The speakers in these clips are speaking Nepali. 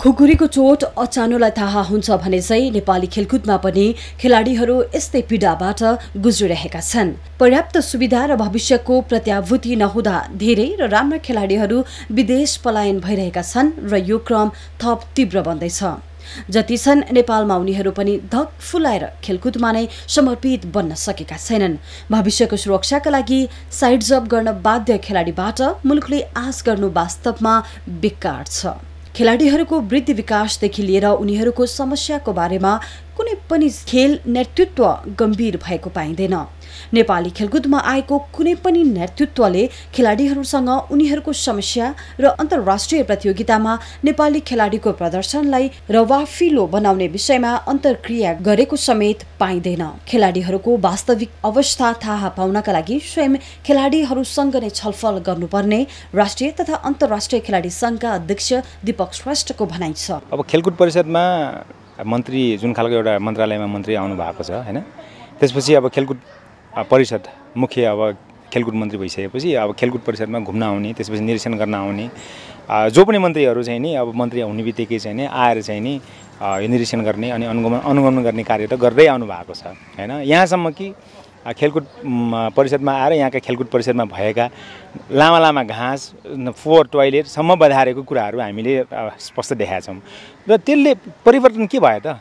खुकुरीको चोट अचानोलाई थाहा हुन्छ भने चाहिँ नेपाली खेलकुदमा पनि खेलाडीहरू यस्तै पीडाबाट गुज्रिरहेका छन्। पर्याप्त सुविधा र भविष्यको प्रत्याभूति नहुँदा धेरै र राम्रा खेलाडीहरू विदेश पलायन भइरहेका छन् र यो क्रम थप तीव्र बन्दैछ। जति छन् नेपालमा उनीहरू पनि धक फुलाएर खेलकुदमा नै समर्पित बन्न सकेका छैनन्। भविष्यको सुरक्षाका लागि साइड जब गर्न बाध्य खेलाडीबाट मुलुकले आश गर्नु वास्तवमा बेकार छ। खेलाडीहरूको वृद्धि विकासदेखि लिएर उनीहरूको समस्याको बारेमा कुनै पनि खेल नेतृत्व गम्भीर भएको पाइँदैन। नेपाली खेलकुदमा आएको कुनै पनि नेतृत्वले खेलाडीहरूसँग उनीहरूको समस्या र अन्तर्राष्ट्रिय प्रतियोगितामा नेपाली खेलाडीको प्रदर्शनलाई रवाफिलो बनाउने विषयमा अन्तर्क्रिया गरेको समेत पाइँदैन। खेलाडीहरूको वास्तविक अवस्था थाहा पाउनका लागि स्वयं खेलाडीहरूसँग नै छलफल गर्नुपर्ने राष्ट्रिय तथा अन्तर्राष्ट्रिय खेलाडी सङ्घका अध्यक्ष दीपक श्रेष्ठको भनाइ छ। अब खेलकुद परिषदमा मन्त्री जुन खालको एउटा मन्त्रालयमा मन्त्री आउनु भएको छ होइन? त्यसपछि अब खेलकुद परिषद मुख्य अब खेलकुद मन्त्री भइसकेपछि अब खेलकुद परिषदमा घुम्न आउने त्यसपछि निरीक्षण गर्न आउने। जो पनि मन्त्रीहरू चाहिँ नि अब मन्त्री हुने बित्तिकै चाहिँ नि आएर चाहिँ नि यो निरीक्षण गर्ने अनि अनुगमन अनुगमन गर्ने कार्य त गर्दै आउनु भएको छ होइन? यहाँसम्म कि खेलकुद परिषदमा आएर यहाँका खेलकुद परिषदमा भएका लामा लामा घाँस फोहोर टोइलेटसम्म बधारेको कुराहरू हामीले स्पष्ट देखाएका छौँ। र त्यसले परिवर्तन के भयो त?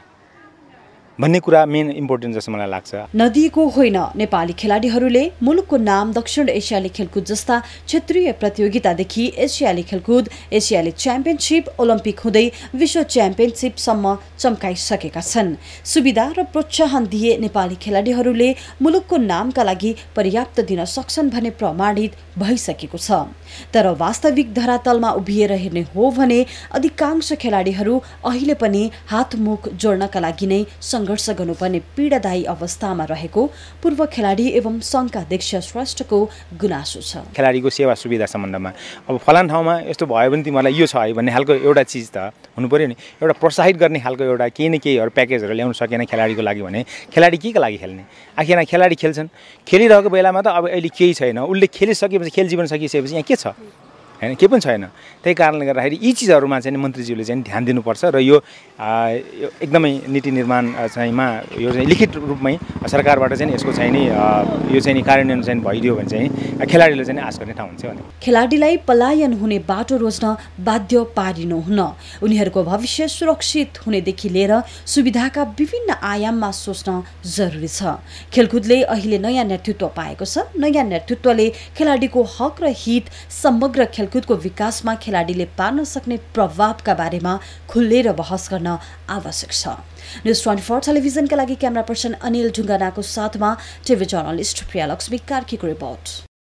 भन्ने कुरा मेन इम्पोर्टेन्ट जस्तो मलाई लाग्छ। नदिएको होइन। नेपाली खेलाडीहरूले मुलुकको नाम दक्षिण एसियाली खेलकुद जस्ता क्षेत्रीय प्रतियोगितादेखि एसियाली खेलकुद एसियाली च्याम्पियनसिप ओलम्पिक हुँदै विश्व च्याम्पियनसिपसम्म चम्काइसकेका छन्। सुविधा र प्रोत्साहन दिए नेपाली खेलाडीहरूले मुलुकको नामका लागि पर्याप्त दिन सक्छन् भन्ने प्रमाणित भइसकेको छ। तर वास्तविक धरातलमा उभिएर हेर्ने हो भने अधिकांश खेलाडीहरू अहिले पनि हातमुख जोड्नका लागि नै सङ्घर्ष गर्नुपर्ने पीडादायी अवस्थामा रहेको पूर्व खेलाडी एवं सङ्घका अध्यक्ष श्रेष्ठको गुनासो छ। खेलाडीको सेवा सुविधा सम्बन्धमा। अब फलान ठाउँमा यस्तो भयो भने तिमीहरूलाई यो छ है भन्ने खालको एउटा चिज त हुनु पऱ्यो नि। एउटा प्रोत्साहित गर्ने खालको एउटा केही न केहीहरू प्याकेजहरू ल्याउनु सकेन खेलाडीको लागि भने खेलाडी के को लागि खेल्ने? आखिर खेलाडी खेल्छन्। खेलिरहेको बेलामा त अब अहिले केही छैन। उसले खेलिसकेपछि खेल जीवन सकिसकेपछि यहाँ के छ? होइन? केही पनि छैन। त्यही कारणले गर्दाखेरि यी चिजहरूमा चाहिँ मन्त्रीज्यूले चाहिँ ध्यान दिनुपर्छ र यो एकदमै नीति निर्माण चाहिँमा यो चाहिँ लिखित रूपमै सरकारबाट चाहिँ यसको चाहिँ नि यो चाहिँ नि कार्यान्वयन चाहिँ भइदियो भने चाहिँ खेलाडीले चाहिँ आश गर्ने ठाउँ हुन्छ भने खेलाडीलाई पलायन हुने बाटो रोज्न बाध्य पारिनुहुन उनीहरूको भविष्य सुरक्षित हुनेदेखि लिएर सुविधाका विभिन्न आयाममा सोच्न जरुरी छ। खेलकुदले अहिले नयाँ नेतृत्व पाएको छ। नयाँ नेतृत्वले खेलाडीको हक र हित समग्र खेल खेलकुदको विकासमा खेलाडीले पार्न सक्ने प्रभावका बारेमा खुलेर बहस गर्न आवश्यक छ। न्युज ट्वेन्टी फोर टेलिभिजनका लागि क्यामेरा पर्सन अनिल ढुङ्गानाको साथमा टिभी जर्नलिस्ट प्रिया लक्ष्मी कार्कीको रिपोर्ट।